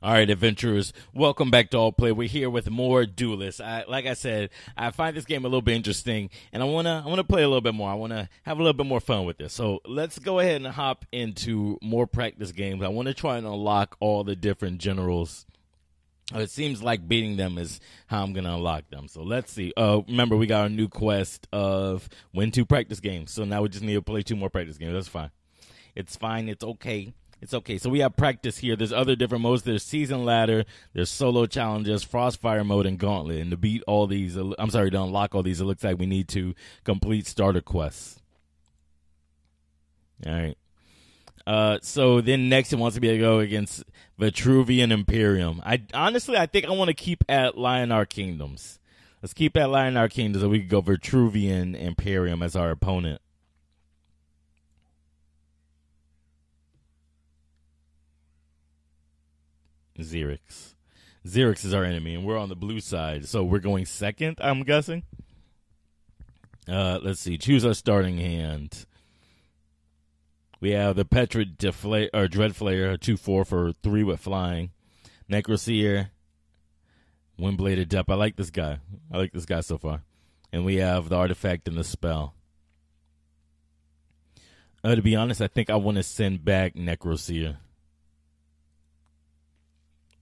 All right, adventurers, welcome back to Alt Play. We're here with more Duelysts. I, like I said, I find this game a little bit interesting, and I wanna I wanna play a little bit more. I wanna have a little bit more fun with this. So let's go ahead and hop into more practice games. I want to try and unlock all the different generals. It seems like beating them is how I'm gonna unlock them. So let's see. Uh, remember we got our new quest of win two practice games. So now we just need to play two more practice games. That's fine. It's fine. It's okay. It's okay. So we have practice here. There's other different modes. There's season ladder. There's solo challenges, crossfire mode, and gauntlet. And to beat all these, I'm sorry, to unlock all these, it looks like we need to complete starter quests. All right. Uh, so then next it wants to be to go against Vetruvian Imperium. I honestly, I think I want to keep at Lyonar Kingdoms. Let's keep at Lyonar Kingdoms, so we can go Vetruvian Imperium as our opponent. Zirix. Zirix is our enemy, and we're on the blue side, so we're going second. I'm guessing. Uh, let's see. Choose our starting hand. We have the Petra Defla- or Dreadflayer, two four for three with flying. Necroseer, Windblade Adept. I like this guy. I like this guy so far. And we have the artifact and the spell. Uh, to be honest, I think I want to send back Necroseer.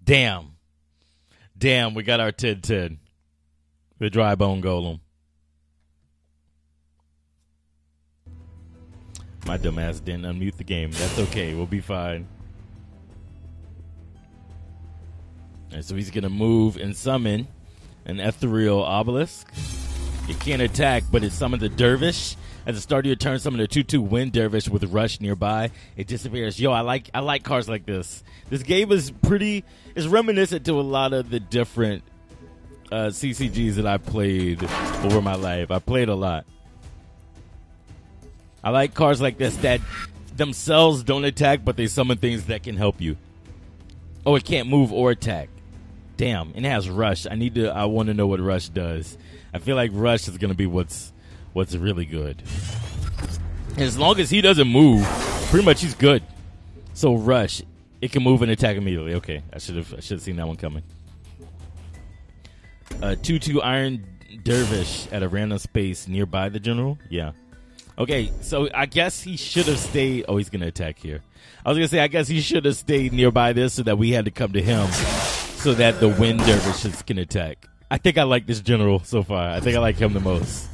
Damn. Damn, we got our Tid Tid. The dry bone golem. My dumbass didn't unmute the game. That's okay. We'll be fine. And so he's gonna move and summon an ethereal obelisk. You can't attack, but it summoned the dervish. At the start of your turn, summon a two-two wind dervish with rush nearby. It disappears. Yo, I like I like cards like this. This game is pretty. It's reminiscent to a lot of the different uh, CCGs that I played over my life. I played a lot. I like cards like this that themselves don't attack, but they summon things that can help you. Oh, it can't move or attack. Damn, it has rush. I need to. I want to know what rush does. I feel like rush is going to be what's what's really good. As long as he doesn't move, pretty much he's good. So rush, it can move and attack immediately. Okay, I should have I should have seen that one coming. Uh, two two Iron Dervish at a random space nearby the general. Yeah. Okay, so I guess he should have stayed. Oh, he's gonna attack here. I was gonna say I guess he should have stayed nearby this so that we had to come to him, so that the Wind Dervishes can attack. I think I like this general so far. I think I like him the most.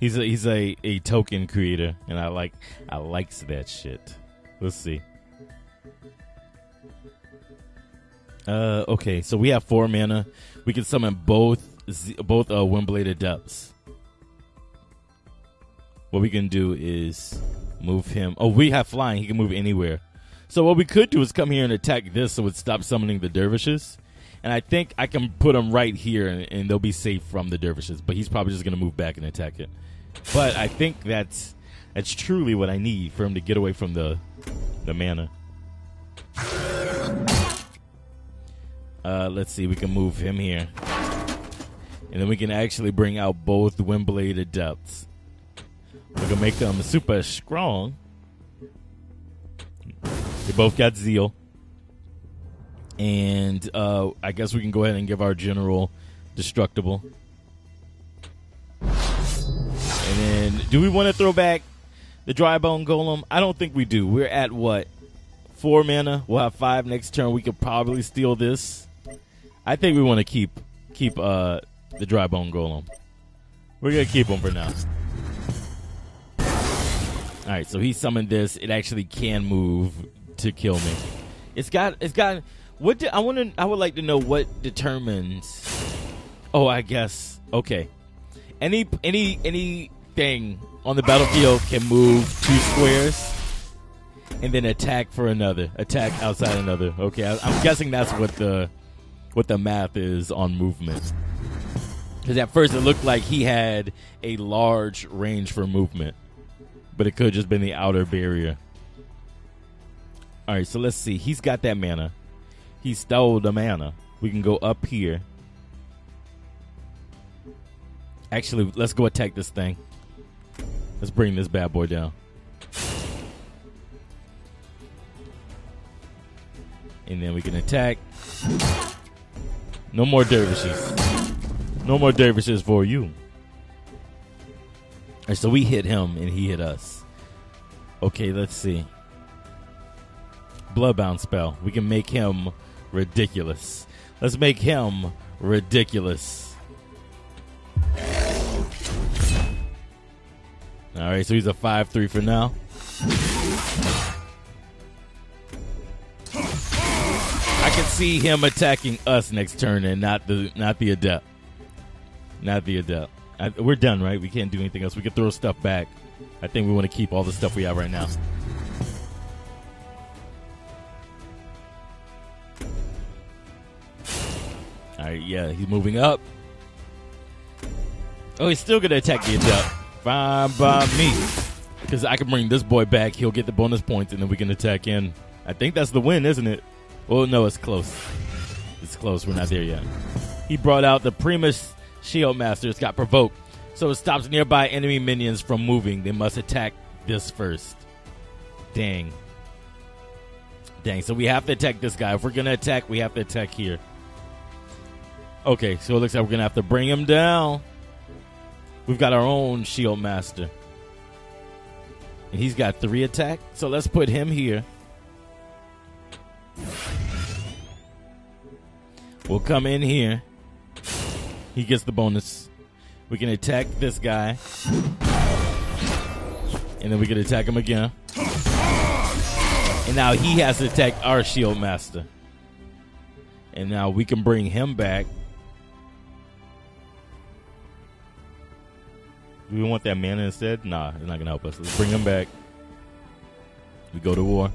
He's a he's a, a token creator, and I like I likes that shit. Let's see. Uh, okay, so we have four mana. We can summon both both uh, Windblade Adepts. What we can do is move him. Oh, we have flying. He can move anywhere. So what we could do is come here and attack this, so it stops summoning the dervishes. And I think I can put him right here, and, and they'll be safe from the dervishes. But he's probably just going to move back and attack it. But I think that's that's truly what I need for him to get away from the the mana. Uh, let's see, we can move him here. And then we can actually bring out both Windblade Adepts. We can make them super strong. They both got Zeal. And uh, I guess we can go ahead and give our general Destructible. Do we want to throw back the dry bone golem? I don't think we do. We're at what? Four mana. We'll have five next turn. We could probably steal this. I think we want to keep keep uh, the dry bone golem. We're gonna keep him for now. All right, so he summoned this. It actually can move to kill me. It's got it's got what do, I want to I would like to know what determines. Oh, I guess okay. Any any any anything on the battlefield can move two squares and then attack for another. Attack outside another. Okay, I, I'm guessing that's what the what the math is on movement. Because at first it looked like he had a large range for movement, but it could just been the outer barrier. All right, so let's see. He's got that mana. He stole the mana. We can go up here. Actually, let's go attack this thing. Let's bring this bad boy down. and then we can attack. No more dervishes. No more dervishes for you. So we hit him and he hit us. Okay, let's see. Bloodbound spell. We can make him ridiculous. Let's make him ridiculous. All right, so he's a 5 3 for now. I can see him attacking us next turn and not the not the adept. Not the adept. I, we're done, right? We can't do anything else. We can throw stuff back. I think we want to keep all the stuff we have right now. All right, yeah, he's moving up. Oh, he's still gonna attack the adept. Fine by me, because I can bring this boy back. He'll get the bonus points, and then we can attack in. I think that's the win, isn't it? Oh no, it's close. It's close. We're not there yet. He brought out the Primus Shield Master. It's got provoked, so it stops nearby enemy minions from moving. They must attack this first. Dang. Dang. So we have to attack this guy. If we're gonna attack, we have to attack here. Okay, so it looks like we're gonna have to bring him down. We've got our own shield master. And he's got three attack. So let's put him here. We'll come in here. He gets the bonus. We can attack this guy. And then we can attack him again. And now he has to attack our shield master. And now we can bring him back. We want that mana instead? Nah, it's not gonna help us. Let's bring him back. We go to war.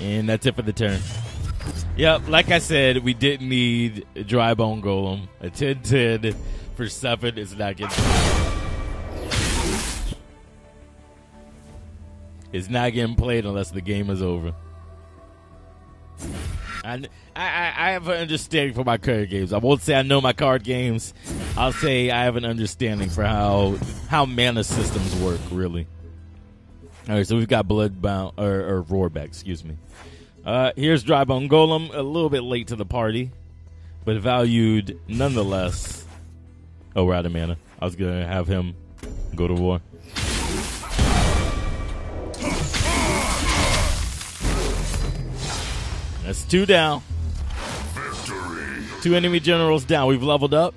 And that's it for the turn. Yep, like I said, we didn't need a dry bone golem. A 10 10 for 7 is not getting It's not getting played unless the game is over. I, I, I have an understanding for my card games. I won't say I know my card games. I'll say I have an understanding for how how mana systems work, really. All right, so we've got Bloodbound or, or Roarback, excuse me. Uh, here's Drybone Golem, a little bit late to the party, but valued nonetheless. Oh, we're out of mana. I was gonna have him go to war. That's two down. Two enemy generals down. We've leveled up.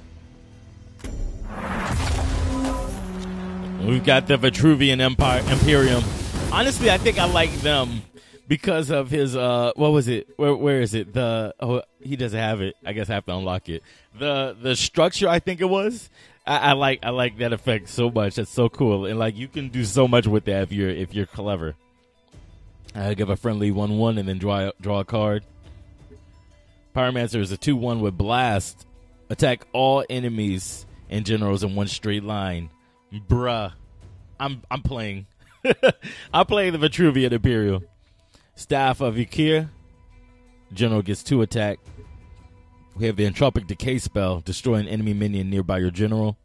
We've got the Vetruvian Empire Imperium. Honestly, I think I like them because of his uh what was it? Where where is it? The oh he doesn't have it. I guess I have to unlock it. The the structure I think it was. I, I like I like that effect so much. That's so cool. And like you can do so much with that if you're if you're clever. I give a friendly one one and then draw draw a card. Pyromancer is a two one with blast. Attack all enemies and generals in one straight line. Bruh. I'm I'm playing. I'm playing the Vetruvian Imperial. Staff of Ykir. General gets two attack. We have the Entropic Decay spell. Destroy an enemy minion nearby your general.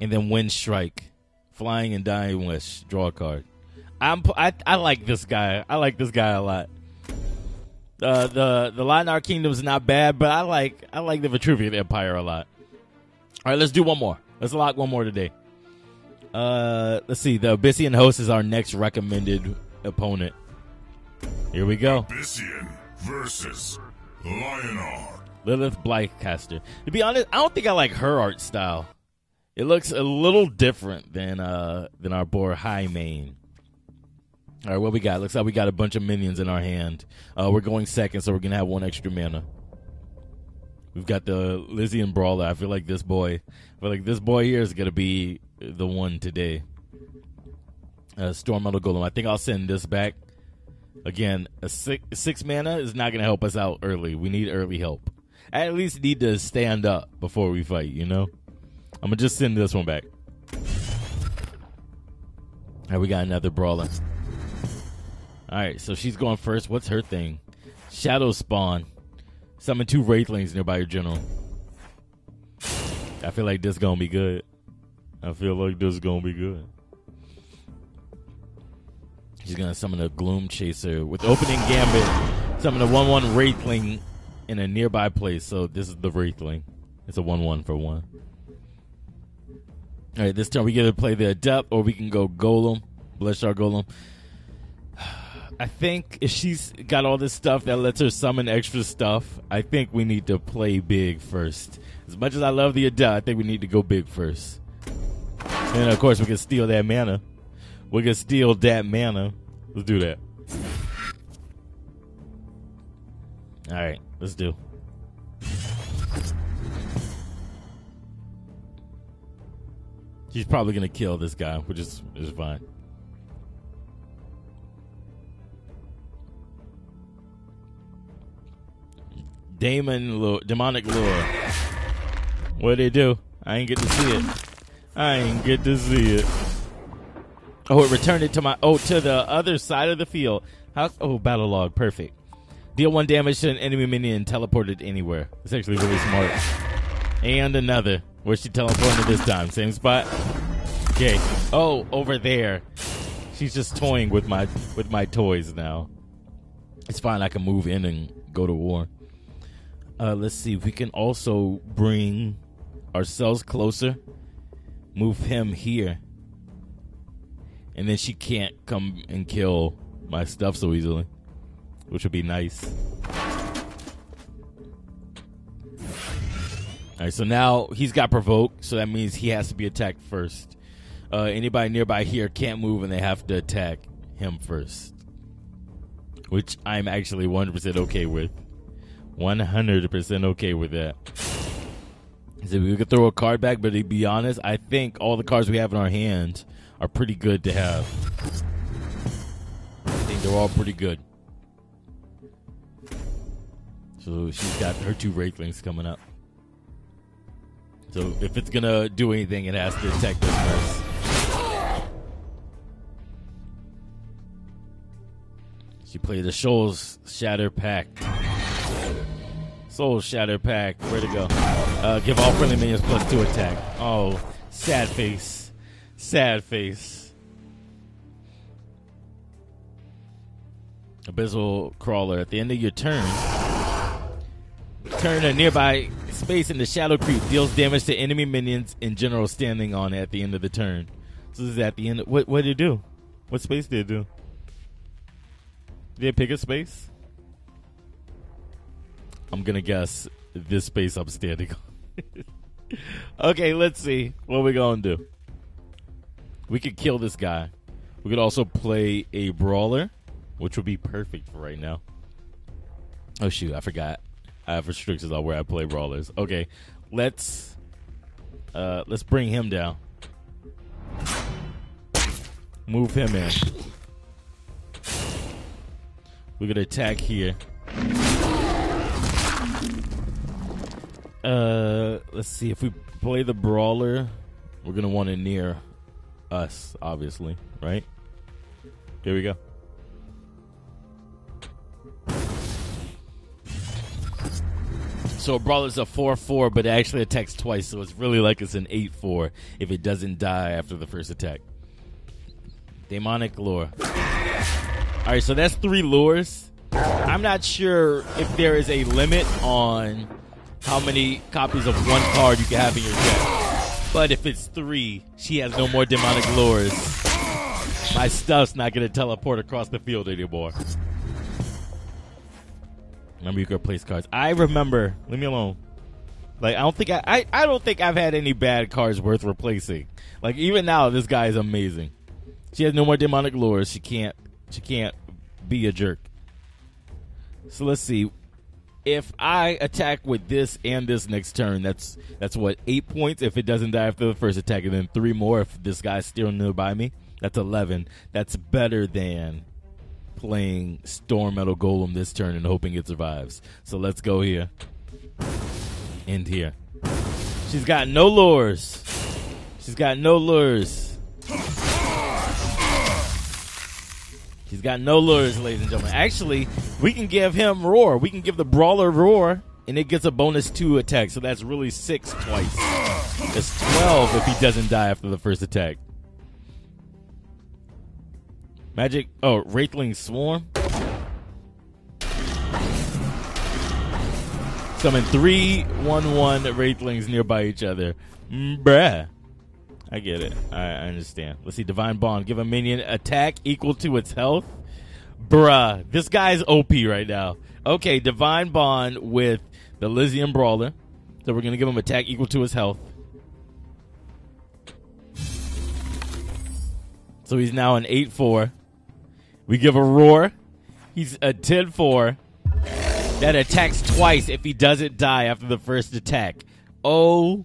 And then Wind Shrike. Flying and Dying Wish. Draw a card. I'm I, I like this guy. I like this guy a lot. Uh, the the Kingdom is not bad, but I like I like the Vetruvian Empire a lot. All right, let's do one more. Let's lock one more today. Uh, let's see. The Abyssian host is our next recommended opponent. Here we go. Abyssian versus Lyonar. Lilithe Blightchaser. To be honest, I don't think I like her art style. It looks a little different than uh than our boy Highmane. All right, what we got? Looks like we got a bunch of minions in our hand. Uh, we're going second, so we're gonna have one extra mana. We've got the Lysian Brawler. I feel like this boy, I feel like this boy here is gonna be the one today. Uh, Storm Metal Golem. I think I'll send this back. Again, a six, six mana is not gonna help us out early. We need early help. I at least need to stand up before we fight. You know. I'm gonna just send this one back. All right, we got another brawler. All right, so she's going first. What's her thing? Shadow spawn. Summon two wraithlings nearby your general. I feel like this gonna be good. I feel like this gonna be good. She's gonna summon a Gloom Chaser with opening Gambit. Summon a one-one Wraithling in a nearby place. So this is the Wraithling. It's a one-one for one. All right, this turn we get to play the Adept, or we can go Golem, Bloodshard Golem. I think if she's got all this stuff that lets her summon extra stuff, I think we need to play big first. As much as I love the Adept, I think we need to go big first. And of course, we can steal that mana. We can steal that mana. Let's do that. All right, let's do. She's probably gonna kill this guy, which is is fine. Damon lure, demonic lure. What they do? I ain't get to see it. I ain't get to see it. Oh, it returned it to my oh to the other side of the field. How oh battle log perfect. Deal one damage to an enemy minion teleported anywhere. It's actually really smart. And another. Where's she teleporting this time? Same spot. Okay. Oh, over there. She's just toying with my with my toys now. It's fine. I can move in and go to war. Uh, let's see if we can also bring ourselves closer. Move him here. And then she can't come and kill my stuff so easily, which would be nice. All right, so now he's got provoke, so that means he has to be attacked first. Uh, anybody nearby here can't move, and they have to attack him first, which I'm actually 100% okay with. 100% okay with that. So we could throw a card back, but to be honest, I think all the cards we have in our hand are pretty good to have. I think they're all pretty good. So she's got her two Wraithlings coming up. So if it's gonna do anything, it has to attack this first. She played the Shoals Shatter Pact. Soul Shatter Pact. Where to go? Uh, give all friendly minions plus two attack. Oh, sad face. Sad face. Abyssal Crawler. At the end of your turn, turn a nearby space into Shadow Creep deals damage to enemy minions in general standing on it at the end of the turn. So this is at the end. Of, what what did it do? What space did it do? Did it pick a space? I'm gonna guess this space I'm standing on. okay, let's see what we gonna do. We could kill this guy. We could also play a brawler, which would be perfect for right now. Oh shoot, I forgot. I have restrictions on where I play brawlers. Okay, let's uh let's bring him down. Move him in. We're gonna attack here. Uh, let's see. If we play the brawler, we're gonna want to near us, obviously, right? Here we go. So a brawler's a four four, but it actually attacks twice, so it's really like it's an eight four if it doesn't die after the first attack. Demonic lure. All right, so that's three lures. I'm not sure if there is a limit on how many copies of one card you can have in your deck. But if it's three, she has no more demonic lures. My stuff's not gonna teleport across the field anymore. Remember, you could place cards. I remember. Leave me alone. Like I don't think I, I I don't think I've had any bad cards worth replacing. Like even now, this guy is amazing. She has no more demonic lures. She can't she can't be a jerk. So let's see. If I attack with this and this next turn, that's that's what eight points. If it doesn't die after the first attack, and then three more if this guy's still nearby me. That's eleven. That's better than playing Storm Metal Golem this turn and hoping it survives. So let's go here. End here. She's got no lures. She's got no lures. She's got no lures, ladies and gentlemen. Actually, we can give him roar. We can give the brawler roar, and it gets a bonus two attack. So that's really six twice. It's twelve if he doesn't die after the first attack. Magic. Oh, Wraithling Swarm. Summon three one one Wraithlings nearby each other. Mm, bruh. I get it. I, I understand. Let's see. Divine Bond. Give a minion attack equal to its health. Bruh. This guy's OP right now. Okay, Divine Bond with the Lysian Brawler. So we're going to give him attack equal to his health. So he's now an 8 4. We give a roar. He's a 10 4 that attacks twice if he doesn't die after the first attack. OP.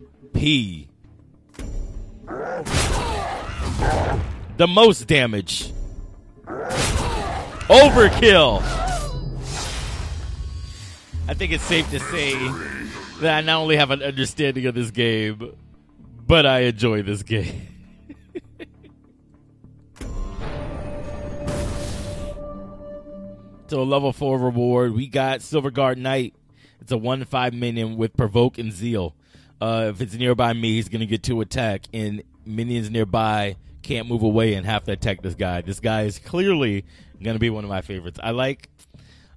The most damage. Overkill. I think it's safe to say that I not only have an understanding of this game, but I enjoy this game. to a level four reward, we got Silver Guard Knight. It's a one five minion with provoke and zeal. Uh, if it's nearby me, he's gonna get two attack, and minions nearby can't move away and have to attack this guy. This guy is clearly gonna be one of my favorites. I like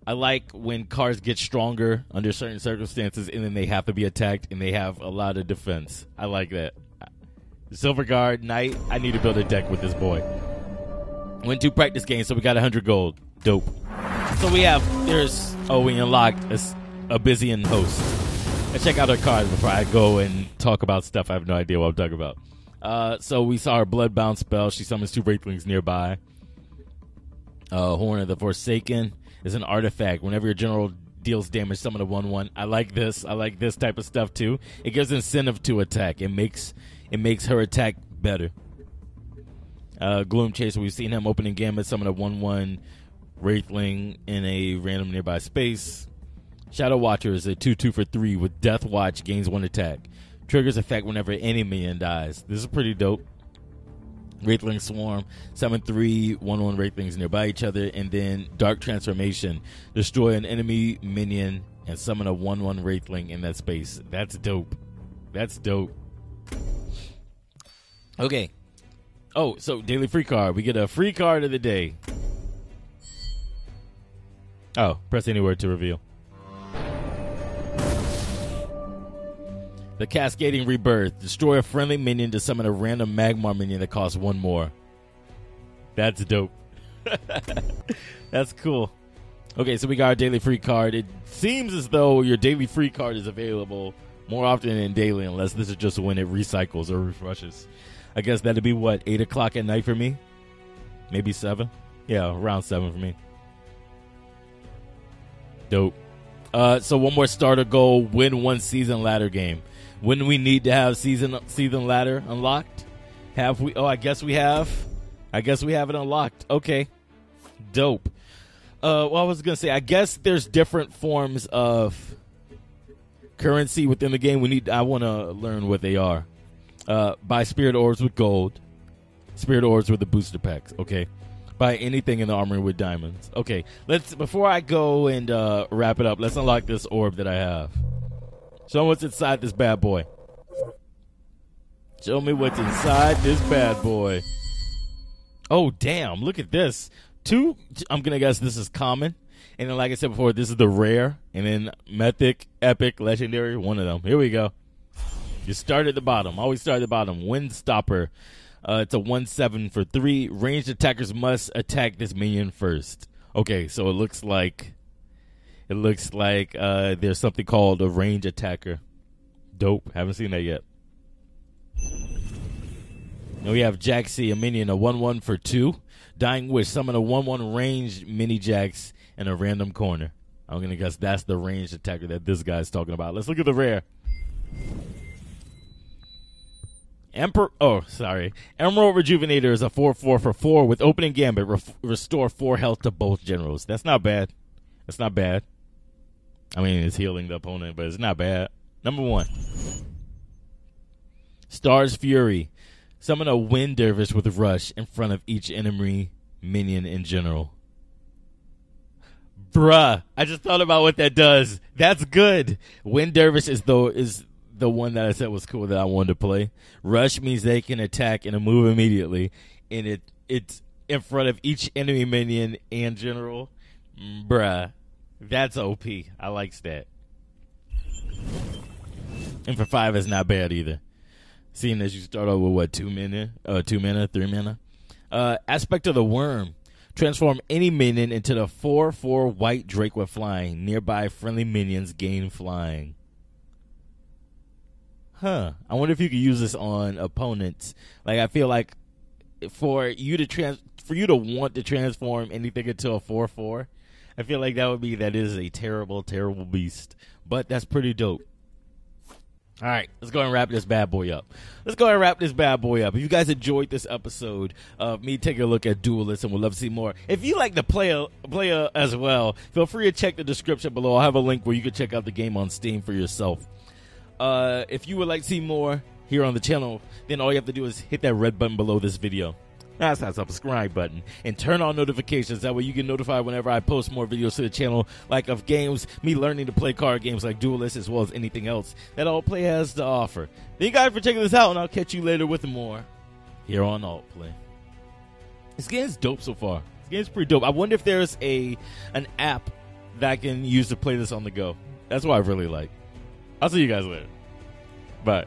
I like when cars get stronger under certain circumstances and then they have to be attacked and they have a lot of defense. I like that. Silver Guard, Knight, I need to build a deck with this boy. Went to practice games, so we got 100 gold. Dope. So we have, there's, oh, we unlocked a, Abyssian host. Let's check out our cards before I go and talk about stuff I have no idea what I'm talking about. Uh, so we saw her Bloodbound spell. She summons two Wraithlings nearby. Uh, Horn of the Forsaken is an artifact. Whenever your general deals damage, summon a one-one. I like this. I like this type of stuff too. It gives incentive to attack. It makes it makes her attack better. Uh, Gloom Chaser, we've seen him opening Gambit, summon a one-one Wraithling in a random nearby space. Shadow Watcher is a two-two for three with Death Watch, gains one attack. Triggers effect whenever any minion dies. This is pretty dope. Wraithling Swarm, summon three one one Wraithlings nearby each other, and then Dark Transformation, destroy an enemy minion and summon a one one Wraithling in that space. That's dope. That's dope. Okay. Oh, so daily free card. We get a free card of the day. Oh, press anywhere to reveal. The Cascading Rebirth. Destroy a friendly minion to summon a random Magmar minion that costs one more. That's dope. That's cool. Okay, so we got our daily free card. It seems as though your daily free card is available more often than daily, unless this is just when it recycles or refreshes. I guess that'd be what, 8 o'clock at night for me? Maybe 7? Yeah, around 7 for me. Dope. Uh, so one more starter goal: win one season ladder game. When we need to have season season ladder unlocked, have we? Oh, I guess we have. I guess we have it unlocked. Okay, dope. Uh, well, I was gonna say, I guess there's different forms of currency within the game. We need. I want to learn what they are. Uh, buy spirit orbs with gold, spirit orbs with the booster packs. Okay, buy anything in the armory with diamonds. Okay, let's before I go and uh, wrap it up, let's unlock this orb that I have. Show me what's inside this bad boy. Show me what's inside this bad boy. Oh damn! Look at this. Two. I'm gonna guess this is common, and then like I said before, this is the rare, and then mythic, epic, legendary. One of them. Here we go. You start at the bottom. Always start at the bottom. Windstopper. Uh, it's a one seven for three. Ranged attackers must attack this minion first. Okay, so it looks like it looks like uh, there's something called a range attacker. Dope. Haven't seen that yet. And we have Jaxi, a minion, a one one for two. Dying Wish, summon a one one range mini Jax in a random corner. I'm gonna guess that's the ranged attacker that this guy's talking about. Let's look at the rare. Emperor. Oh, sorry. Emerald Rejuvenator is a four four for four with opening gambit. Re- restore four health to both generals. That's not bad. That's not bad. I mean, it's healing the opponent, but it's not bad. Number one. Stars Fury. Summon a Wind Dervish with Rush in front of each enemy minion in general. Bruh, I just thought about what that does. That's good. Wind Dervish is the is the one that I said was cool that I wanted to play. Rush means they can attack and move immediately, and it it's in front of each enemy minion and general. Bruh, that's OP. I likes that. And for five, it's not bad either. Seeing as you start out with what two mana, uh, two mana, three mana. Uh, aspect of the worm. Transform any minion into the 4 4 white Drake with flying. Nearby friendly minions gain flying. Huh. I wonder if you could use this on opponents. Like, I feel like for you to trans for you to want to transform anything into a 4 4, I feel like that would be that is a terrible, terrible beast. But that's pretty dope. All right, let's go and wrap this bad boy up. Let's go and wrap this bad boy up. If you guys enjoyed this episode of me taking a look at Duelyst and would love to see more, if you like the player player as well, feel free to check the description below. I'll have a link where you can check out the game on Steam for yourself. Uh, if you would like to see more here on the channel, then all you have to do is hit that red button below this video. That's that subscribe button and turn on notifications. That way you get notified whenever I post more videos to the channel, like of games, me learning to play card games like Duelyst, as well as anything else that Alt Play has to offer. Thank you guys for checking this out, and I'll catch you later with more here on Alt Play. This game's dope so far. This game's pretty dope. I wonder if there's a an app that I can use to play this on the go. That's what I really like. I'll see you guys later. Bye.